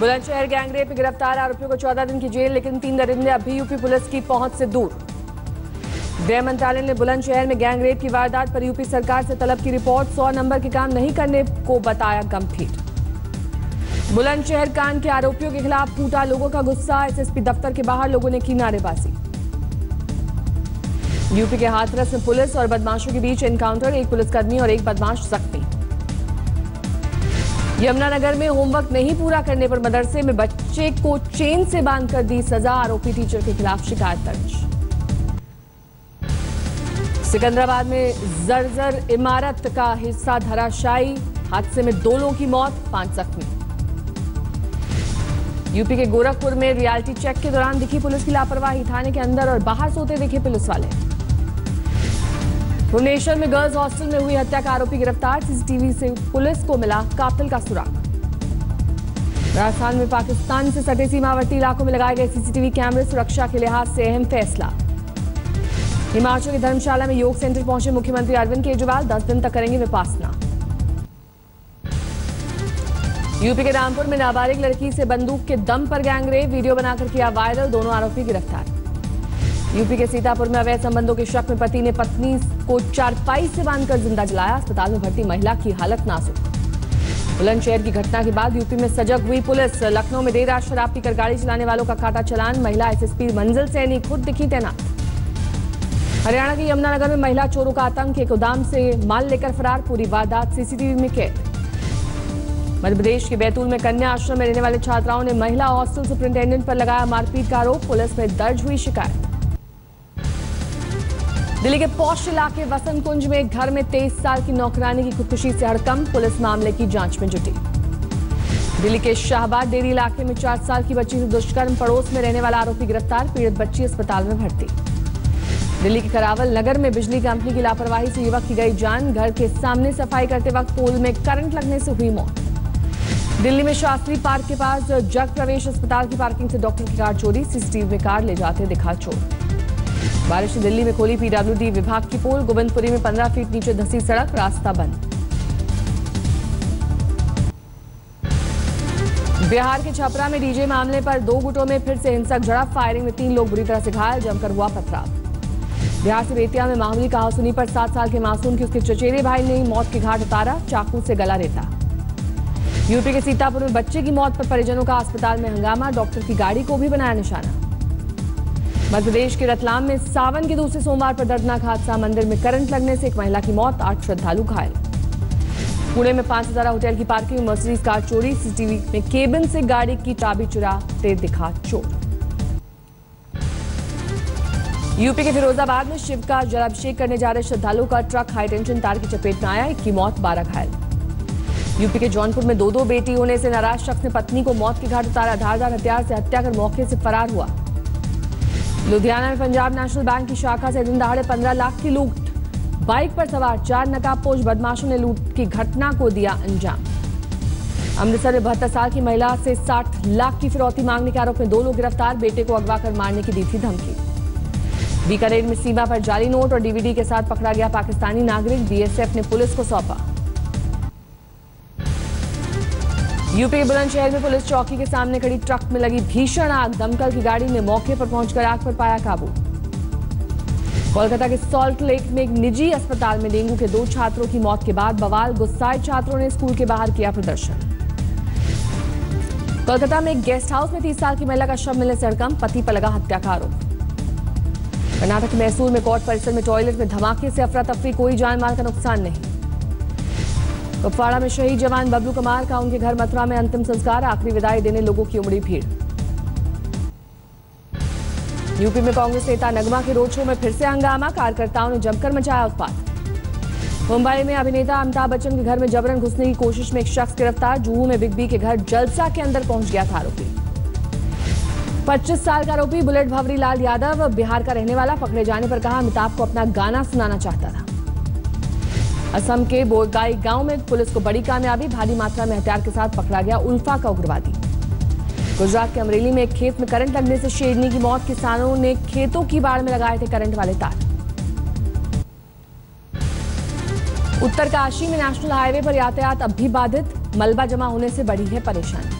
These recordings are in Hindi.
बुलंदशहर गैंगरेप में गिरफ़्तार आरोपियों को चौदह दिन की जेल, लेकिन तीन दरिंदे अभी यूपी पुलिस की पहुँच से दूर। गृह मंत्रालय ने बुलंदशहर में गैंगरेप की वारदात पर यूपी सरकार से तलब की रिपोर्ट, सौ नंबर के काम नहीं करने को बताया गंभीर। बुलंदशहर कांड के आरोपियों के खिलाफ फूटा लोगों का गुस्सा, एसएसपी दफ्तर के बाहर लोगों ने की नारेबाजी। यूपी के हाथरस में पुलिस और बदमाशों के बीच एनकाउंटर, एक पुलिसकर्मी और एक बदमाश जख्मी। यमुनानगर में होमवर्क नहीं पूरा करने पर मदरसे में बच्चे को चेन से बाँध कर दी सजा, आरोपी टीचर के खिलाफ शिकायत दर्ज। सिकंदराबाद में जर्जर इमारत का हिस्सा धराशायी, हादसे में दो लोगों की मौत, पाँच जख्मी। यूपी के गोरखपुर में रियलिटी चेक के दौरान दिखी पुलिस की लापरवाही, थाने के अंदर और बाहर सोते दिखे पुलिस वाले। भुवनेश्वर में गर्ल्स हॉस्टल में हुई हत्या का आरोपी गिरफ़्तार। सीसीटीवी से पुलिस को मिला कातिल का सुराग। राजस्थान में पाकिस्तान से सटे सीमावर्ती इलाकों में लगाए गए सीसीटीवी कैमरे सुरक्षा के लिहाज से अहम फैसला। हिमाचल की धर्मशाला में योग सेंटर पहुँचे मुख्यमंत्री अरविंद केजरीवाल। दस दिन तक करेंगे विपासना। यूपी के रामपुर में नाबालिग लड़की से बंदूक के दम पर गैंगरेप। वीडियो बनाकर किया वायरल, दोनों आरोपी गिरफ़्तार। यूपी के सीतापुर में अवैध संबंधों के शक में पति ने पत्नी को चारपाई से बांधकर ज़िंदा जलाया। अस्पताल में भर्ती महिला की हालत नाजुक। बुलंदशहर की घटना के बाद यूपी में सजग हुई पुलिस। लखनऊ में देर रात शराब पीकर गाड़ी चलाने वालों का काटा चलान। महिला एसएसपी मंजिल सैनी खुद दिखी तैनात। हरियाणा के यमुनानगर में महिला चोरों का आतंक। एक गोदाम से माल लेकर फरार, पूरी वारदात सीसीटीवी में कैद। मध्यप्रदेश के बैतूल में कन्या आश्रम में रहने वाले छात्राओं ने महिला हॉस्टल सुप्रिंटेंडेंट पर लगाया मारपीट का आरोप। पुलिस में दर्ज हुई शिकायत। दिल्ली के पौष इलाके वसंत कुंज में घर में तेईस साल की नौकरानी की खुदकुशी से हड़कम पुलिस मामले की जाँच में जुटी। दिल्ली के शाहबाद डेरी इलाके में चार साल की बच्ची से दुष्कर्म, पड़ोस में रहने वाला आरोपी गिरफ़्तार, पीड़ित बच्ची अस्पताल में भर्ती। दिल्ली के करावल नगर में बिजली कंपनी की लापरवाही से युवक की गई जान, घर के सामने सफ़ाई करते वक्त पोल में करंट लगने से हुई मौत। दिल्ली में शास्त्री पार्क के पास जग प्रवेश अस्पताल की पार्किंग से डॉक्टर की कार चोरी, सीसीटीवी में कार ले जाते दिखा चोर। बारिश से दिल्ली में खोली पीडब्ल्यूडी विभाग की पोल, गोविंदपुरी में 15 फीट नीचे धसी सड़क, रास्ता बंद। बिहार के छपरा में डीजे मामले पर दो गुटों में फिर से हिंसक झड़प, फायरिंग में तीन लोग बुरी तरह से घायल, जमकर हुआ पथराव। बिहार से बेतिया में मामूली कहासुनी पर सात साल के मासूम की उसके चचेरे भाई ने मौत के घाट उतारा, चाकू से गला रेता। यूपी के सीतापुर में बच्चे की मौत पर परिजनों का अस्पताल में हंगामा, डॉक्टर की गाड़ी को भी बनाया निशाना। मध्य प्रदेश के रतलाम में सावन के दूसरे सोमवार पर दर्दनाक हादसा। मंदिर में करंट लगने से एक महिला की मौत, आठ श्रद्धालु घायल। पुणे में पाँच हज़ार होटल की पार्किंग, मर्सिडीज कार चोरी, सीसीटीवी में केबिन से गाड़ी की चाबी चुराते दिखा चोर। यूपी के फिरोजाबाद में शिव का जलाभिषेक करने जा रहे श्रद्धालुओं का ट्रक हाईटेंशन, तार की चपेट में आया, एक की मौत, बारह घायल। यूपी के जौनपुर में दो दो बेटी होने से नाराज़ शख्स ने पत्नी को मौत के घाट उतारा। धारदार हथियार से हत्या कर मौके से फरार हुआ। लुधियाना में पंजाब नेशनल बैंक की शाखा से दिन दहाड़े पंद्रह लाख की लूट। बाइक पर सवार चार नकाबपोश बदमाशों ने लूट की घटना को दिया अंजाम। अमृतसर में बहत्तर साल की महिला से साठ लाख की फिरौती मांगने के आरोप में दो लोग गिरफ़्तार, बेटे को अगवा कर मारने की दी थी धमकी। बीकानेर में सीमा पर जाली नोट और डीवीडी के साथ पकड़ा गया पाकिस्तानी नागरिक, बीएसएफ ने पुलिस को सौंपा। यूपी के बुलंदशहर में पुलिस चौकी के सामने खड़ी ट्रक में लगी भीषण आग। दमकल की गाड़ी ने मौके पर पहुंचकर आग पर पाया काबू। कोलकाता के सॉल्ट लेक में एक निजी अस्पताल में डेंगू के दो छात्रों की मौत के बाद बवाल। गुस्साए छात्रों ने स्कूल के बाहर किया प्रदर्शन। कोलकाता में एक गेस्ट हाउस में तीस साल की महिला का शव मिलने से पति पर लगा हत्या का आरोप कर्नाटक मैसूर में कोर्ट परिसर में टॉयलेट में धमाके से अफरा तफरी कोई जान माल का नुकसान नहीं। कुपवाड़ा में शहीद जवान बबलू कुमार का उनके घर मथुरा में अंतिम संस्कार, आखिरी विदाई देने लोगों की उमड़ी भीड़। यूपी में कांग्रेस नेता नगमा के रोड शो में फिर से हंगामा, कार्यकर्ताओं ने जमकर मचाया उत्पात। मुंबई में अभिनेता अमिताभ बच्चन के घर में जबरन घुसने की कोशिश में एक शख्स गिरफ़्तार, जुहू में बिग बी के घर जलसा के अंदर पहुँच गया था आरोपी। 25 साल का आरोपी बुलेट भवरी लाल यादव बिहार का रहने वाला, पकड़े जाने पर कहा, अमिताभ को अपना गाना सुनाना चाहता था। असम के बोरगाई गाँव में पुलिस को बड़ी कामयाबी, भारी मात्रा में हथियार के साथ पकड़ा गया उल्फा का उग्रवादी। गुजरात के अमरेली में एक खेत में करंट लगने से शेरनी की मौत, किसानों ने खेतों की बाढ़ में लगाए थे करंट वाले तार। उत्तरकाशी में नेशनल हाईवे पर यातायात अब भी बाधित, मलबा जमा होने से बढ़ी है परेशानी।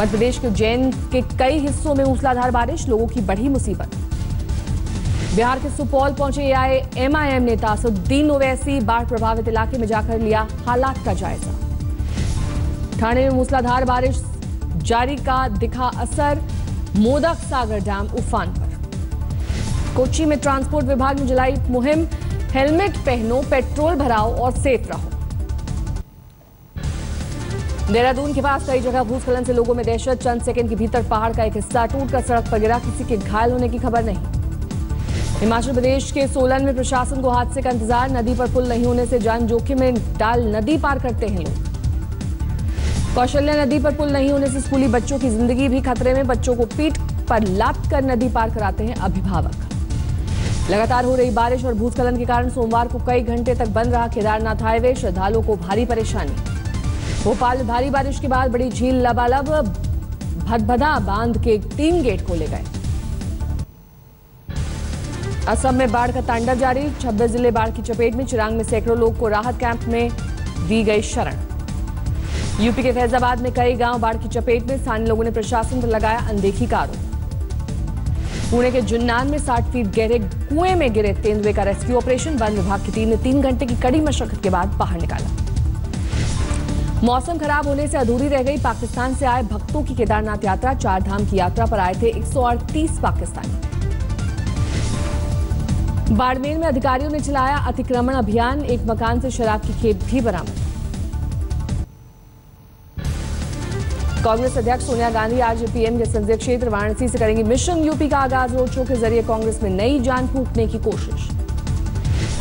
मध्य प्रदेश के उज्जैन के कई हिस्सों में मूसलाधार बारिश, लोगों की बढ़ी मुसीबत। बिहार के सुपौल पहुँचे आए एमआईएम नेता असुद्दीन ओवैसी, बाढ़ प्रभावित इलाके में जाकर लिया हालात का जायजा। थाने में मूसलाधार बारिश, जारी का दिखा असर, मोदक सागर डैम उफान पर। कोची में ट्रांसपोर्ट विभाग ने जलाई मुहिम, हेलमेट पहनो, पेट्रोल भराओ और सेफ़ रहो। देहरादून के पास कई जगह भूस्खलन से लोगों में दहशत, चंद सेकंड के भीतर पहाड़ का एक हिस्सा टूटकर सड़क पर गिरा, किसी के घायल होने की खबर नहीं। हिमाचल प्रदेश के सोलन में प्रशासन को हादसे का इंतज़ार, नदी पर पुल नहीं होने से जान जोखिम में डाल नदी पार करते हैं लोग। कौशल्या, नदी पर पुल नहीं होने से स्कूली बच्चों की ज़िंदगी भी खतरे में, बच्चों को पीठ पर लात कर नदी पार कराते हैं अभिभावक। लगातार हो रही बारिश और भूस्खलन के कारण सोमवार को कई घंटे तक बंद रहा केदारनाथ हाईवे, श्रद्धालुओं को भारी परेशानी। भोपाल में भारी बारिश के बाद बड़ी झील लबालब, भदभदा बाँध के तीन गेट खोले गए। असम में बाढ़ का तांडव जारी 26 ज़िले बाढ़ की चपेट में, चिरांग में सैकड़ों लोग को राहत कैंप में दी गई शरण। यूपी के फैजाबाद में कई गाँव बाढ़ की चपेट में, स्थानीय लोगों ने प्रशासन पर लगाया अनदेखी का आरोप। पुणे के जुन्नान में 60 फीट गहरे कुएँ में गिरे तेंदुए का रेस्क्यू ऑपरेशन, वन विभाग की टीम ने तीन घंटे की कड़ी मशक्कत के बाद बाहर निकाला। मौसम खराब होने से अधूरी रह गई पाकिस्तान से आए भक्तों की केदारनाथ यात्रा चार धाम की यात्रा पर आए थे एक सौ अड़तीस पाकिस्तानी। बाड़मेर में अधिकारियों ने चलाया अतिक्रमण अभियान। एक मकान से शराब की खेप भी बरामद। कांग्रेस अध्यक्ष सोनिया गांधी आज पीएम के संसदीय क्षेत्र वाराणसी से करेंगी मिशन। यूपी का आगाज़, रोड शो के ज़रिए कांग्रेस में नई जान फूकने की कोशिश।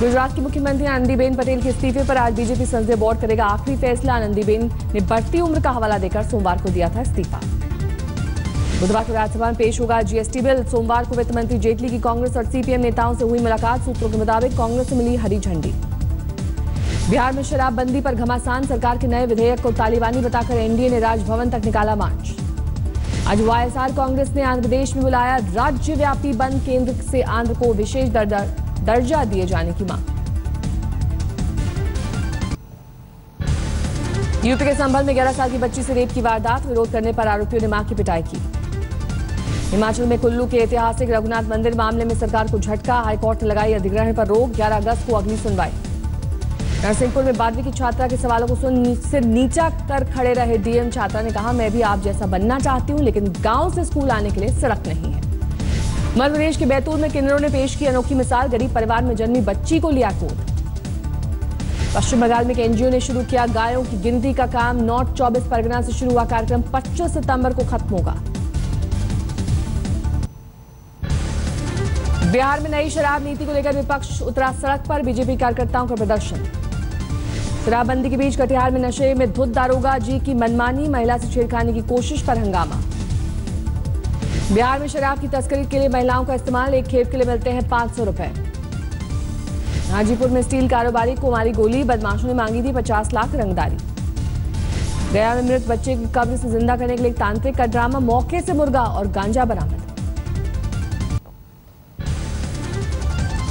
गुजरात की मुख्यमंत्री आनंदीबेन पटेल के इस्तीफे पर आज बीजेपी संसदीय बोर्ड करेगा आखिरी फैसला। आनंदीबेन ने बढ़ती उम्र का हवाला देकर सोमवार को दिया था इस्तीफा। बुधवार को राज्यसभा में पेश होगा जीएसटी बिल। सोमवार को वित्त मंत्री जेटली की कांग्रेस और सीपीएम नेताओं से हुई मुलाकात। सूत्रों के मुताबिक कांग्रेस से मिली हरी झंडी। बिहार में शराबबंदी पर घमासान। सरकार के नए विधेयक को तालिबानी बताकर एनडीए ने राजभवन तक निकाला मार्च। आज वाईएसआर कांग्रेस ने आंध्र प्रदेश में बुलाया राज्यव्यापी बंद केंद्र से आंध्र को विशेष दर्जा, दिए जाने की मांग। यूपी के संभल में 11 साल की बच्ची से रेप की वारदात। विरोध करने पर आरोपियों ने माँ की पिटाई की। हिमाचल में कुल्लू के ऐतिहासिक रघुनाथ मंदिर मामले में सरकार को झटका, हाईकोर्ट ने लगाई अधिग्रहण पर रोक 11 अगस्त को अगली सुनवाई। नरसिंहपुर में बारहवीं की छात्रा के सवालों को सुन से नीचा कर खड़े रहे डीएम छात्रा ने कहा, मैं भी आप जैसा बनना चाहती हूँ, लेकिन गाँव से स्कूल आने के लिए सड़क नहीं है। मध्य प्रदेश के बैतूल में किन्नरों ने पेश की अनोखी मिसाल, गरीब परिवार में जन्मी बच्ची को लिया गोद पश्चिम बंगाल में एक एनजीओ ने शुरू किया गायों की गिनती का काम, नॉर्थ चौबीस परगना से शुरू हुआ कार्यक्रम 25 सितंबर को खत्म होगा। बिहार में नई शराब नीति को लेकर विपक्ष उतरा सड़क पर, बीजेपी कार्यकर्ताओं का प्रदर्शन। शराबबंदी के बीच कटिहार में नशे में धुत दारोगा जी की मनमानी, महिला से छेड़खानी की कोशिश पर हंगामा। बिहार में शराब की तस्करी के लिए महिलाओं का इस्तेमाल, एक खेप के लिए मिलते हैं पाँच सौ रुपए। हाजीपुर में स्टील कारोबारी को मारी गोली, बदमाशों ने मांगी थी पचास लाख रंगदारी। गया में मृत बच्चे की कब्र से ज़िंदा करने के लिए तांत्रिक का ड्रामा, मौके से मुर्गा और गांजा बरामद।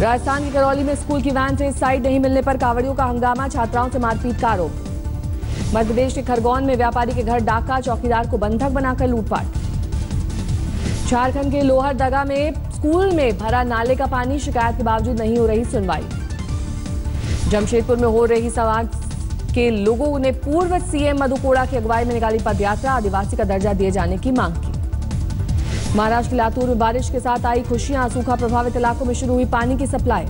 राजस्थान के करौली में स्कूल की वैन से साइड नहीं मिलने पर कावड़ियों का हंगामा, छात्राओं से मारपीट का आरोप। मध्य प्रदेश के खरगोन में व्यापारी के घर डाका, चौकीदार को बंधक बनाकर लूटपाट। झारखंड के लोहरदगा में स्कूल में भरा नाले का पानी, शिकायत के बावजूद नहीं हो रही सुनवाई। जमशेदपुर में हो रही समाज के लोगों ने पूर्व सीएम मधुकोड़ा की अगुवाई में निकाली पदयात्रा, आदिवासी का दर्जा दिए जाने की मांग की। महाराष्ट्र के लातूर में बारिश के साथ आई खुशियाँ, सूखा प्रभावित इलाकों में शुरू हुई पानी की सप्लाई।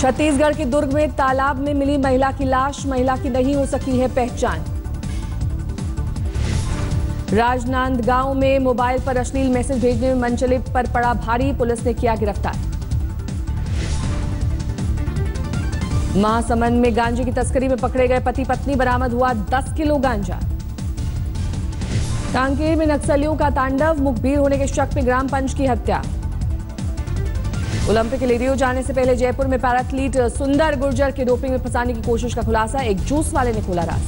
छत्तीसगढ़ के दुर्ग में तालाब में मिली महिला की लाश, महिला की नहीं हो सकी है पहचान। राजनांदगांव में मोबाइल पर अश्लील मैसेज भेजने में मनचले पर पड़ा भारी, पुलिस ने किया गिरफ़्तार। महासमंद में गांजे की तस्करी में पकड़े गए पति पत्नी बरामद हुआ 10 किलो गांजा। कांकेर में नक्सलियों का तांडव, मुखबिर होने के शक में ग्राम पंच की हत्या। ओलंपिक के लिए जाने से पहले जयपुर में पैराथलीट सुंदर गुर्जर के डोपिंग में फंसाने की कोशिश का खुलासा, एक जूस वाले ने खोला राज।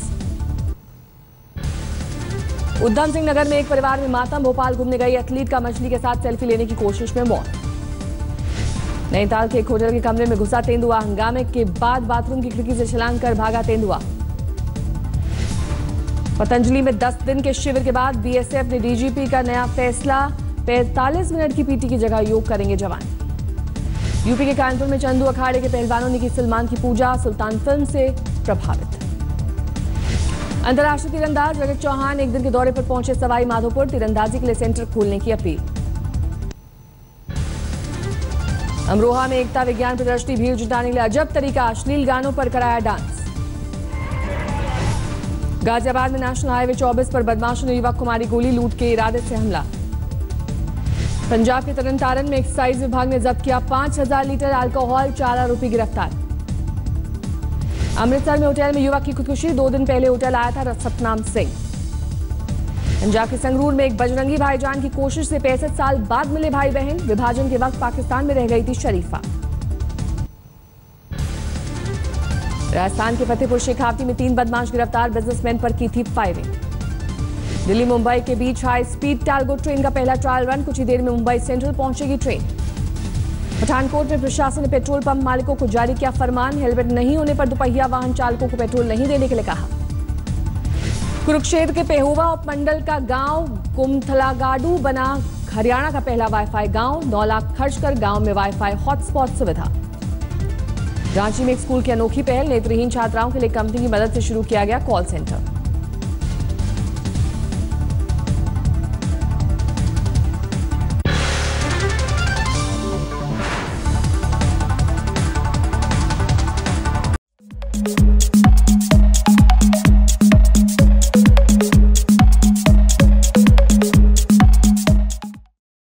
उधम सिंह नगर में एक परिवार में मातम, भोपाल घूमने गई एथलीट का मछली के साथ सेल्फी लेने की कोशिश में मौत। नैनीताल के एक होटल के कमरे में घुसा तेंदुआ, हंगामे के बाद बाथरूम की खिड़की से छलांग कर भागा तेंदुआ। पतंजलि में 10 दिन के शिविर के बाद बीएसएफ ने डीजीपी का नया फैसला। 45 मिनट की पीटी की जगह योग करेंगे जवान। यूपी के कानपुर में चंदू अखाड़े के पहलवानों ने की सलमान की पूजा सुल्तान फ़िल्म से प्रभावित। अंतर्राष्ट्रीय तीरंदाज रजत चौहान एक दिन के दौरे पर पहुँचे सवाई माधोपुर तीरंदाजी के लिए सेंटर खोलने की अपील। अमरोहा में एकता विज्ञान प्रदर्शनी भीड़ जुटाने के लिए अजब तरीका, अश्लील गानों पर कराया डांस। गाजियाबाद में नेशनल हाईवे 24 पर बदमाशों ने युवक कुमारी गोली लूट के इरादे से हमला। पंजाब के तारन में एक्साइज विभाग ने जब्त किया 5000 लीटर अल्कोहल, चार आरोपी गिरफ़्तार। अमृतसर में होटल में युवक की खुदकुशी, दो दिन पहले होटल आया था सतनाम सिंह। पंजाब के संगरूर में एक बजरंगी भाईजान की कोशिश से पैंसठ साल बाद मिले भाई बहन, विभाजन के वक्त पाकिस्तान में रह गई थी शरीफा। राजस्थान के फतेहपुर शेखावती में तीन बदमाश गिरफ़्तार, बिजनेसमैन पर की थी फायरिंग। दिल्ली, मुंबई के बीच हाई स्पीड टारगो ट्रेन का पहला ट्रायल रन, कुछ ही देर में मुंबई सेंट्रल पहुंचेगी ट्रेन। पठानकोट में प्रशासन ने पेट्रोल पंप मालिकों को जारी किया फरमान, हेलमेट नहीं होने पर दुपहिया वाहन चालकों को पेट्रोल नहीं देने के लिए कहा। कुरुक्षेत्र के पेहुवा उपमंडल का गाँव कुमथलागाडू बना, हरियाणा का पहला वाईफाई गाँव, नौ लाख खर्च कर गाँव में वाईफाई हॉटस्पॉट सुविधा। रांची में एक स्कूल की अनोखी पहल, नेत्रहीन छात्राओं के लिए कंपनी की मदद से शुरू किया गया कॉल सेंटर